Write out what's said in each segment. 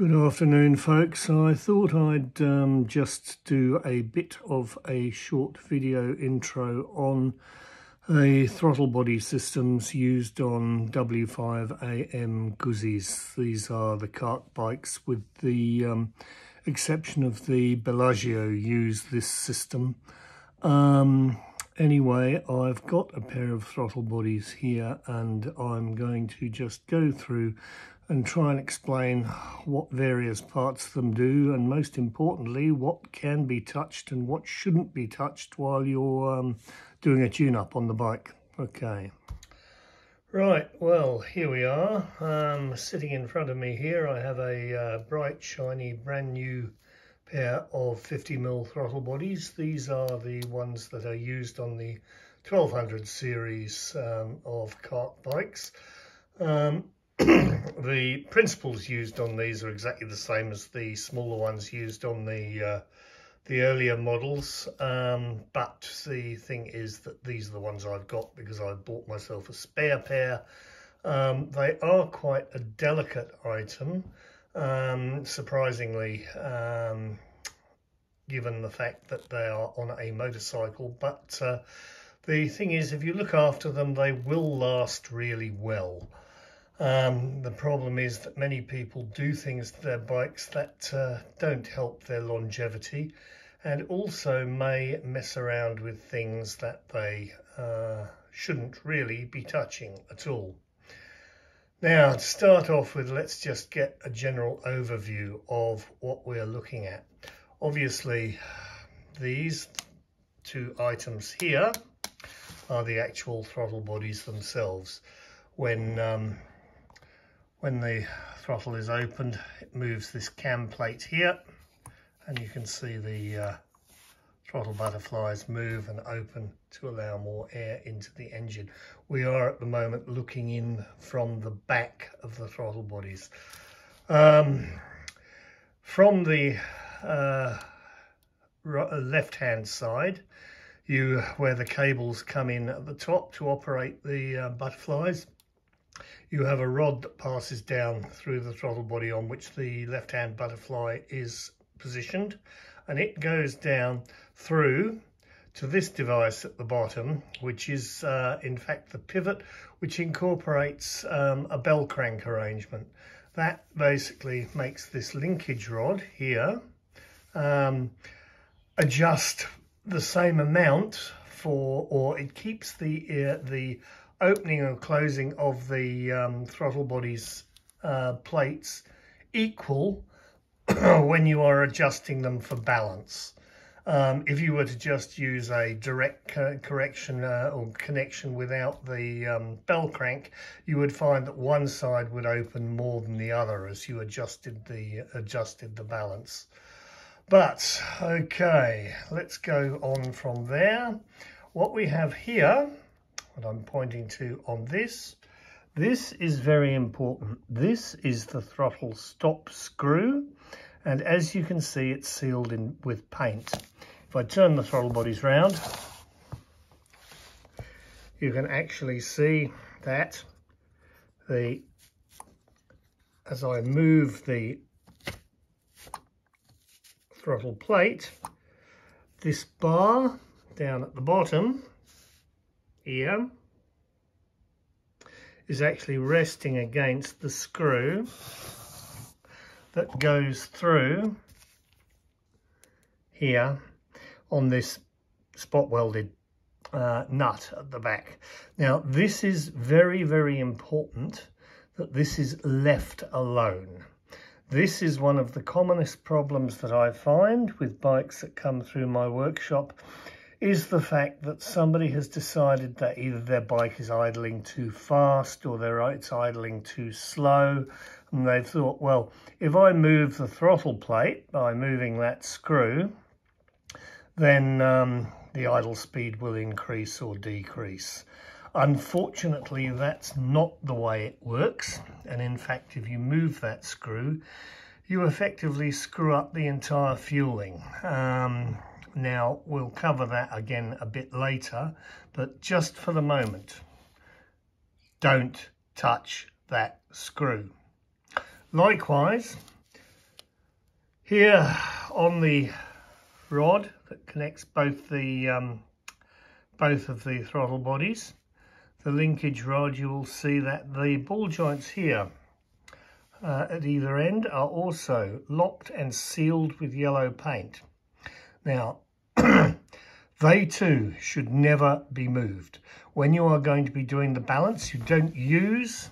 Good afternoon folks. I thought I'd um, just do a bit of a short video intro on a throttle body systems used on W5AM Guzzies. These are the CARC bikes with the um, exception of the Bellagio use this system. Um, anyway, I've got a pair of throttle bodies here and I'm going to just go through and try and explain what various parts of them do and most importantly what can be touched and what shouldn't be touched while you're um, doing a tune-up on the bike. Okay. Right, well, here we are. Um, sitting in front of me here, I have a uh, bright, shiny, brand new pair of 50mm throttle bodies. These are the ones that are used on the 1200 series um, of CARC bikes. Um, the principles used on these are exactly the same as the smaller ones used on the uh, the earlier models. Um, but the thing is that these are the ones I've got because I bought myself a spare pair. Um, they are quite a delicate item um, surprisingly um, given the fact that they are on a motorcycle. But uh, the thing is if you look after them they will last really well um, the problem is that many people do things to their bikes that uh, don't help their longevity and also may mess around with things that they uh, shouldn't really be touching at all. Now, to start off with, let's just get a general overview of what we're looking at. Obviously, these two items here are the actual throttle bodies themselves. When um, when the throttle is opened, it moves this cam plate here and you can see the uh, throttle butterflies move and open to allow more air into the engine. We are at the moment looking in from the back of the throttle bodies. Um, from the uh, left hand side, you where the cables come in at the top to operate the uh, butterflies, you have a rod that passes down through the throttle body on which the left-hand butterfly is positioned and it goes down through to this device at the bottom which is uh, in fact the pivot which incorporates um, a bell crank arrangement. That basically makes this linkage rod here um, adjust the same amount for or it keeps the uh, the opening and closing of the um, throttle body's uh, plates equal when you are adjusting them for balance. Um, if you were to just use a direct co correction uh, or connection without the um, bell crank, you would find that one side would open more than the other as you adjusted the adjusted the balance. But okay, let's go on from there. What we have here what I'm pointing to on this. This is very important. This is the throttle stop screw. And as you can see, it's sealed in with paint. If I turn the throttle bodies round, you can actually see that the as I move the throttle plate, this bar down at the bottom here is actually resting against the screw that goes through here on this spot welded uh, nut at the back. Now this is very, very important that this is left alone. This is one of the commonest problems that I find with bikes that come through my workshop is the fact that somebody has decided that either their bike is idling too fast or their it's idling too slow and they've thought well if I move the throttle plate by moving that screw then um, the idle speed will increase or decrease. Unfortunately that's not the way it works and in fact if you move that screw you effectively screw up the entire fueling. Um, now, we'll cover that again a bit later, but just for the moment, don't touch that screw. Likewise, Here on the rod that connects both the um, both of the throttle bodies, the linkage rod, you will see that the ball joints here uh, at either end are also locked and sealed with yellow paint. Now, they too should never be moved. When you are going to be doing the balance, you don't use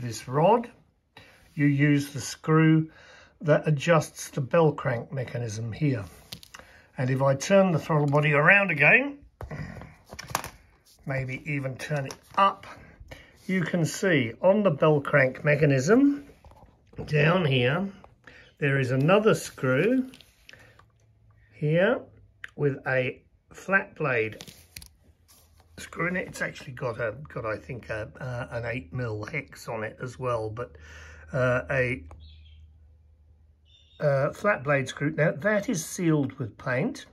this rod, you use the screw that adjusts the bell crank mechanism here. And if I turn the throttle body around again, maybe even turn it up, you can see on the bell crank mechanism, down here, there is another screw here with a flat blade screw in it. It's actually got a got I think a, uh, an eight mil hex on it as well, but uh, a uh, flat blade screw. Now that is sealed with paint.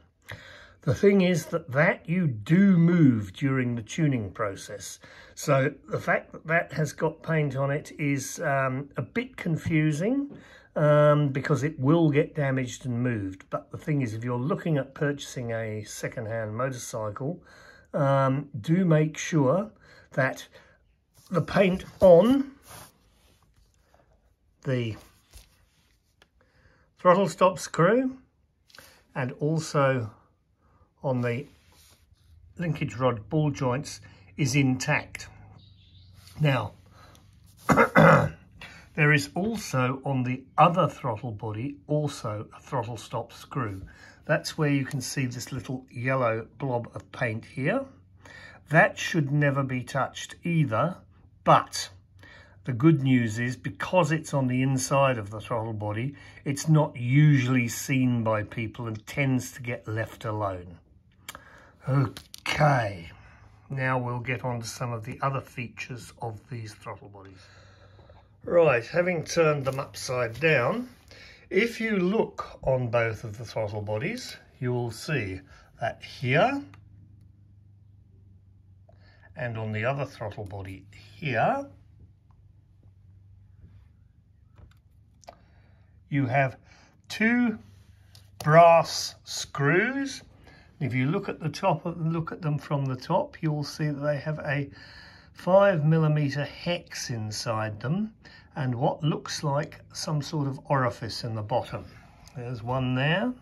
The thing is that that you do move during the tuning process. So the fact that that has got paint on it is um, a bit confusing um, because it will get damaged and moved. But the thing is, if you're looking at purchasing a second-hand motorcycle, um, do make sure that the paint on the throttle stop screw and also on the linkage rod ball joints is intact. Now, there is also on the other throttle body also a throttle stop screw. That's where you can see this little yellow blob of paint here. That should never be touched either, but the good news is because it's on the inside of the throttle body, it's not usually seen by people and tends to get left alone. Okay, now we'll get on to some of the other features of these throttle bodies. Right, having turned them upside down, if you look on both of the throttle bodies, you will see that here and on the other throttle body here, you have two brass screws. If you look at the top of look at them from the top, you will see that they have a five millimeter hex inside them and what looks like some sort of orifice in the bottom. There's one there,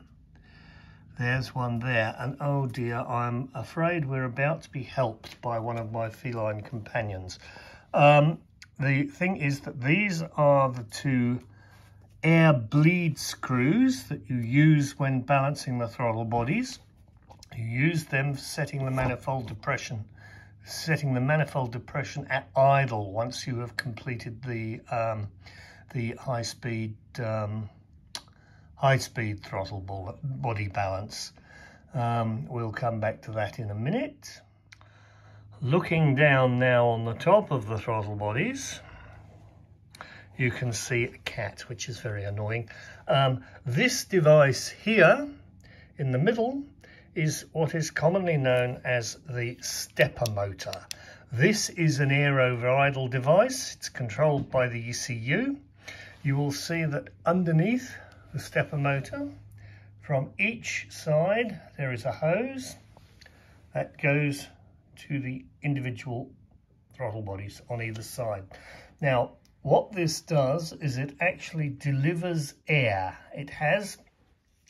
there's one there, and oh dear, I'm afraid we're about to be helped by one of my feline companions. Um, the thing is that these are the two air bleed screws that you use when balancing the throttle bodies. You use them for setting the manifold depression, setting the manifold depression at idle once you have completed the um, the high speed um, high speed throttle body balance. Um, we'll come back to that in a minute. Looking down now on the top of the throttle bodies, you can see a cat, which is very annoying. Um, this device here in the middle is what is commonly known as the stepper motor. This is an air over idle device. It's controlled by the ECU. You will see that underneath the stepper motor, from each side, there is a hose that goes to the individual throttle bodies on either side. Now, what this does is it actually delivers air. It has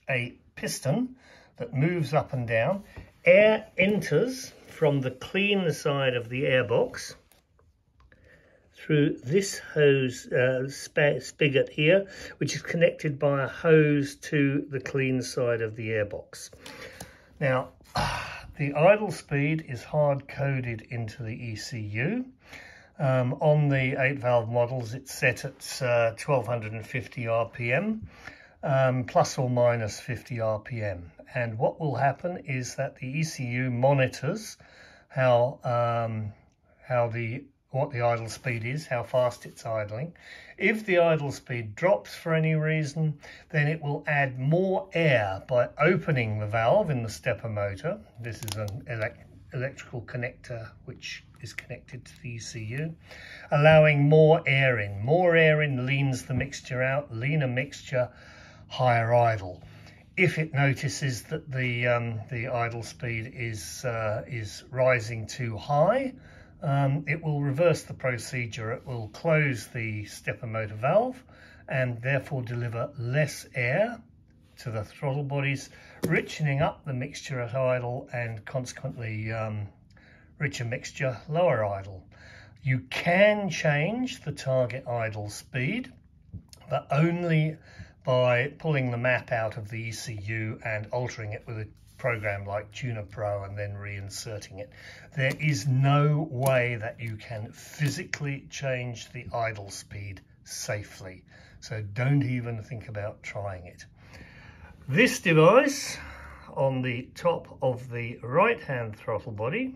a piston that moves up and down. Air enters from the clean side of the airbox through this hose uh, spigot here, which is connected by a hose to the clean side of the airbox. Now, the idle speed is hard-coded into the ECU. Um, on the 8-valve models, it's set at uh, 1250 RPM, um, plus or minus 50 RPM. And what will happen is that the ECU monitors how um, how the what the idle speed is, how fast it's idling. If the idle speed drops for any reason, then it will add more air by opening the valve in the stepper motor. This is an elect electrical connector which is connected to the ECU, allowing more air in. More air in leans the mixture out. Leaner mixture higher idle. If it notices that the um, the idle speed is uh, is rising too high, um, it will reverse the procedure. It will close the stepper motor valve and therefore deliver less air to the throttle bodies, richening up the mixture at idle and consequently um, richer mixture lower idle. You can change the target idle speed, but only by pulling the map out of the ECU and altering it with a program like Tuner Pro and then reinserting it. There is no way that you can physically change the idle speed safely. So don't even think about trying it. This device on the top of the right hand throttle body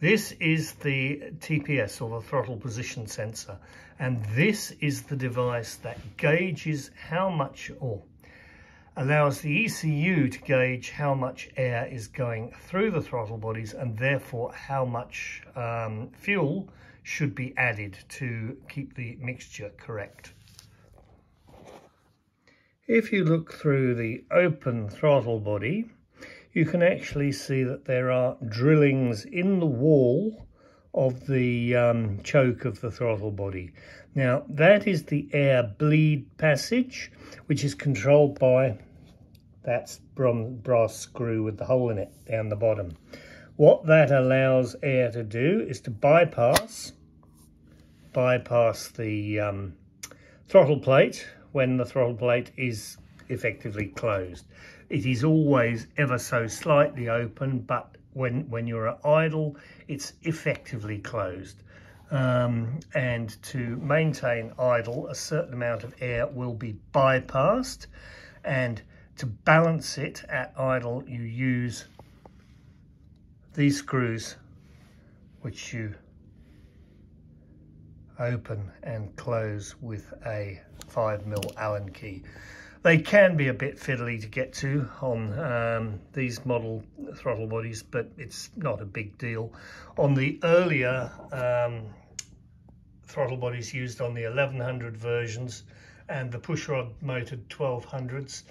this is the TPS or the throttle position sensor and this is the device that gauges how much or allows the ECU to gauge how much air is going through the throttle bodies and therefore how much um, fuel should be added to keep the mixture correct. If you look through the open throttle body, you can actually see that there are drillings in the wall of the um, choke of the throttle body. Now that is the air bleed passage which is controlled by that brass screw with the hole in it down the bottom. What that allows air to do is to bypass bypass the um, throttle plate when the throttle plate is effectively closed. It is always ever so slightly open, but when, when you're idle, it's effectively closed. Um, and to maintain idle, a certain amount of air will be bypassed. And to balance it at idle, you use these screws, which you open and close with a 5 mil Allen key. They can be a bit fiddly to get to on um, these model throttle bodies, but it's not a big deal. On the earlier um, throttle bodies used on the 1100 versions and the pushrod motored 1200s,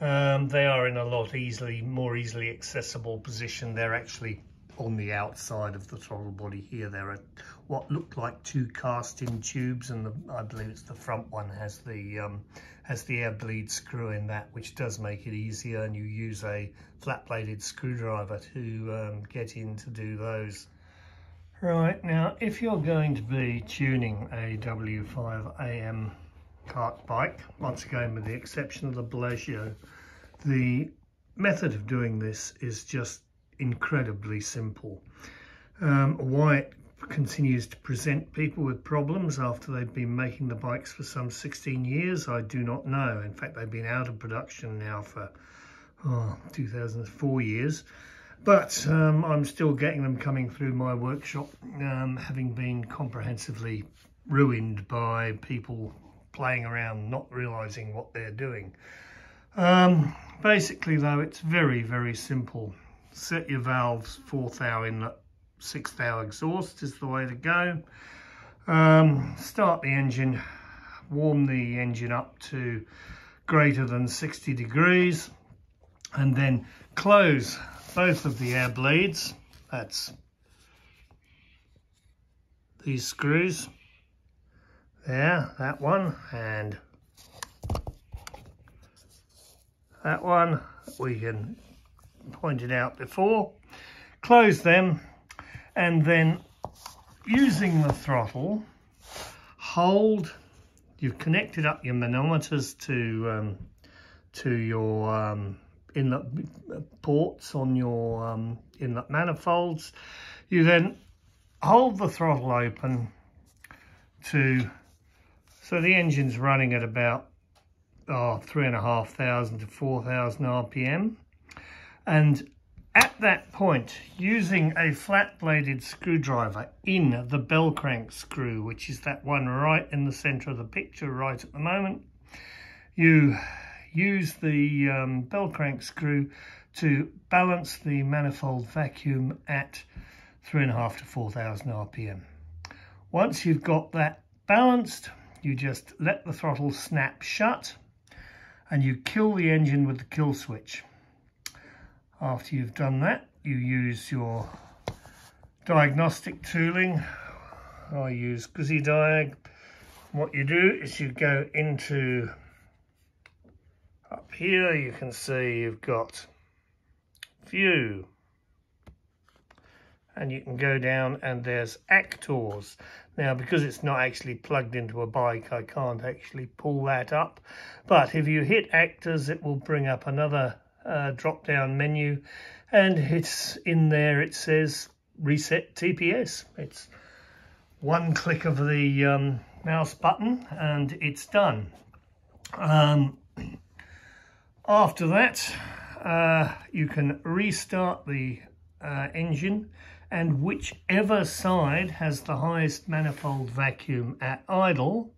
um, they are in a lot easily, more easily accessible position. They're actually on the outside of the throttle body here. There are what look like two cast-in tubes, and the, I believe it's the front one has the um, has the air bleed screw in that, which does make it easier. And you use a flat-bladed screwdriver to um, get in to do those. Right now, if you're going to be tuning a W5AM CARC bike, once again with the exception of the Bellagio, the method of doing this is just incredibly simple. Um, why it continues to present people with problems after they've been making the bikes for some 16 years, I do not know. In fact, they've been out of production now for oh, 2004 years. But um, I'm still getting them coming through my workshop, um, having been comprehensively ruined by people playing around, not realising what they're doing. Um, basically, though, it's very, very simple set your valves fourth hour inlet, sixth hour exhaust is the way to go. Um, start the engine, warm the engine up to greater than 60 degrees and then close both of the air bleeds That's these screws there, that one and that one. We can pointed out before. Close them and then using the throttle, hold, you've connected up your manometers to, um, to your um, inlet ports on your um, inlet manifolds. You then hold the throttle open to, so the engine's running at about oh, three and a half thousand to 4,000 RPM. And at that point, using a flat-bladed screwdriver in the bell crank screw, which is that one right in the center of the picture right at the moment, you use the um, bell crank screw to balance the manifold vacuum at 3.5 to 4,000 RPM. Once you've got that balanced, you just let the throttle snap shut and you kill the engine with the kill switch. After you've done that, you use your diagnostic tooling. I use Guzzi Diag. What you do is you go into up here, you can see you've got view, and you can go down and there's actors. Now, because it's not actually plugged into a bike, I can't actually pull that up. But if you hit actors, it will bring up another uh, drop-down menu. And it's in there, it says reset TPS. It's one click of the um, mouse button and it's done. Um, after that, uh, you can restart the uh, engine and whichever side has the highest manifold vacuum at idle,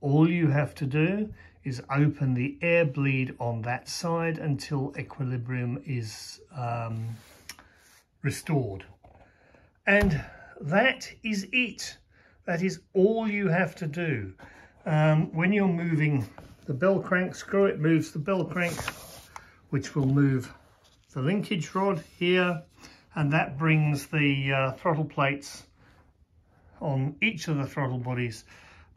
all you have to do is open the air bleed on that side until equilibrium is um, restored. And that is it. That is all you have to do. Um, when you're moving the bell crank screw, it moves the bell crank, which will move the linkage rod here and that brings the uh, throttle plates on each of the throttle bodies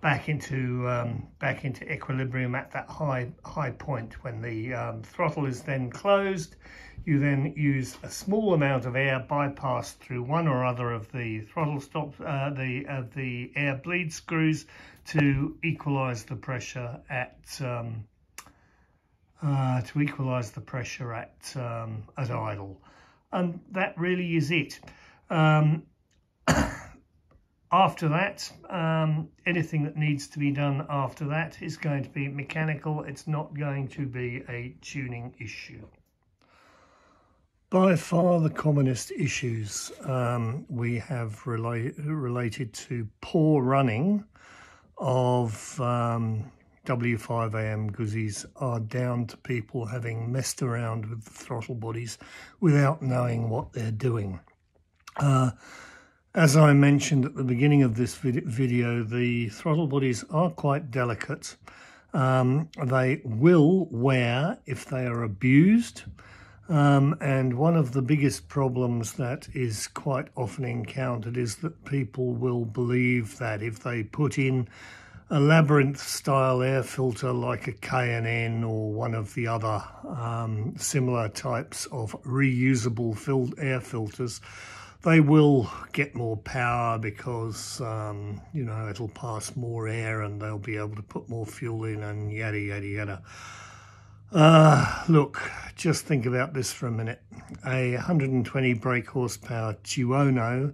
back into um, back into equilibrium at that high high point when the um, throttle is then closed you then use a small amount of air bypassed through one or other of the throttle stops uh, the uh, the air bleed screws to equalize the pressure at um, uh, to equalize the pressure at um, at idle and that really is it. After that, um, anything that needs to be done after that is going to be mechanical. It's not going to be a tuning issue. By far the commonest issues um, we have rela related to poor running of um, W5AM Guzzis are down to people having messed around with the throttle bodies without knowing what they're doing. Uh, as I mentioned at the beginning of this vid video, the throttle bodies are quite delicate. Um, they will wear if they are abused. Um, and one of the biggest problems that is quite often encountered is that people will believe that if they put in a labyrinth style air filter like a K&N or one of the other um, similar types of reusable fil air filters, they will get more power because, um, you know, it'll pass more air and they'll be able to put more fuel in and yada, yada, yada. Uh, look, just think about this for a minute. A 120 brake horsepower Tuono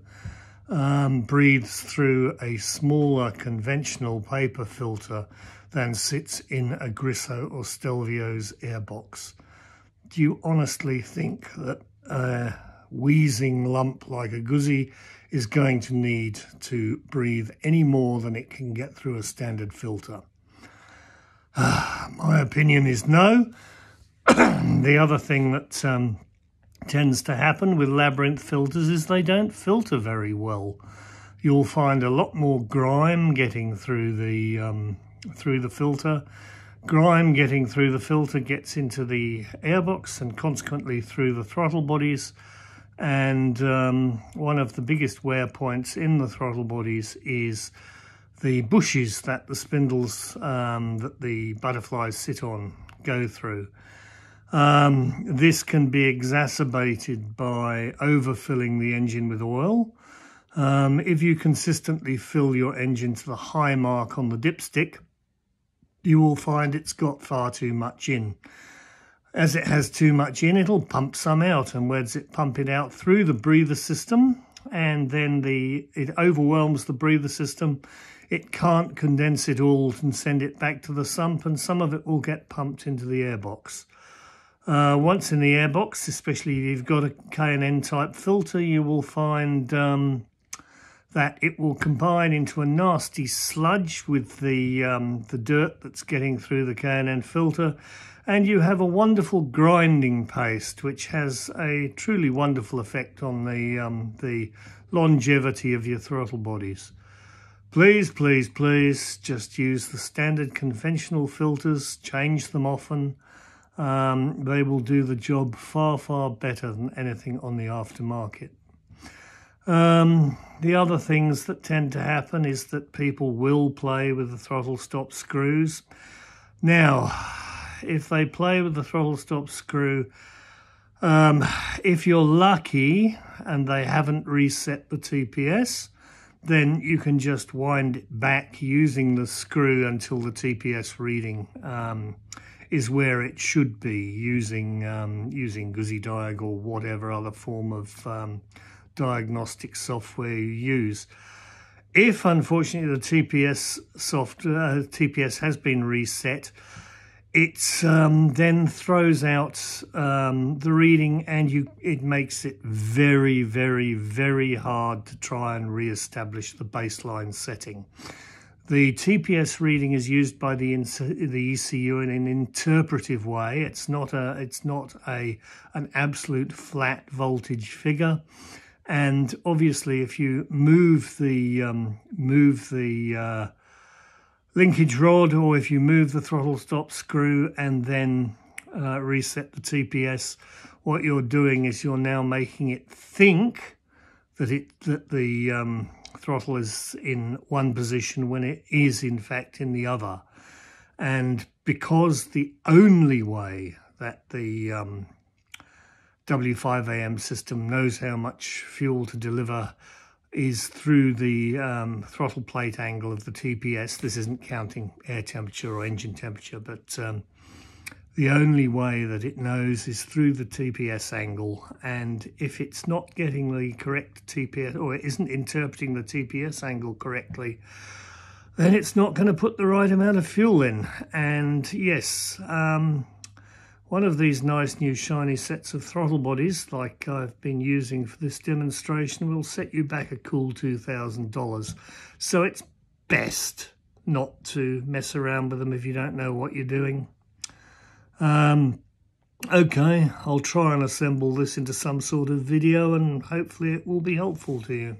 um, breathes through a smaller conventional paper filter than sits in a Griso or Stelvio's airbox. Do you honestly think that a wheezing lump like a Guzzi is going to need to breathe any more than it can get through a standard filter? Uh, my opinion is no. the other thing that um, tends to happen with labyrinth filters is they don't filter very well. You'll find a lot more grime getting through the um, through the filter. Grime getting through the filter gets into the airbox and consequently through the throttle bodies. And um, one of the biggest wear points in the throttle bodies is the bushes that the spindles um, that the butterflies sit on go through. Um, this can be exacerbated by overfilling the engine with oil. Um, if you consistently fill your engine to the high mark on the dipstick, you will find it's got far too much in. As it has too much in, it'll pump some out, and where does it pump it out? Through the breather system, and then the it overwhelms the breather system. It can't condense it all and send it back to the sump, and some of it will get pumped into the airbox. Uh, once in the airbox, especially if you've got a K&N type filter, you will find um, that it will combine into a nasty sludge with the um, the dirt that's getting through the K&N filter and you have a wonderful grinding paste which has a truly wonderful effect on the um, the longevity of your throttle bodies. Please, please, please just use the standard conventional filters, change them often. Um, they will do the job far, far better than anything on the aftermarket. Um, the other things that tend to happen is that people will play with the throttle stop screws. Now, if they play with the throttle stop screw, um, if you're lucky and they haven't reset the TPS, then you can just wind it back using the screw until the TPS reading um, is where it should be using um, using GuzziDiag or whatever other form of um, diagnostic software you use. If unfortunately the TPS software uh, TPS has been reset, it um, then throws out um, the reading and you it makes it very very very hard to try and re-establish the baseline setting. The TPS reading is used by the the ECU in an interpretive way. It's not a it's not a an absolute flat voltage figure. And obviously if you move the um, move the uh, linkage rod or if you move the throttle stop screw and then uh, reset the TPS, what you're doing is you're now making it think that it that the um, throttle is in one position when it is in fact in the other. And because the only way that the um, W5AM system knows how much fuel to deliver is through the um, throttle plate angle of the TPS. This isn't counting air temperature or engine temperature, but um, the only way that it knows is through the TPS angle. And if it's not getting the correct TPS or it isn't interpreting the TPS angle correctly, then it's not going to put the right amount of fuel in. And yes, um, one of these nice new shiny sets of throttle bodies, like I've been using for this demonstration, will set you back a cool $2,000. So it's best not to mess around with them if you don't know what you're doing. Um, okay, I'll try and assemble this into some sort of video and hopefully it will be helpful to you.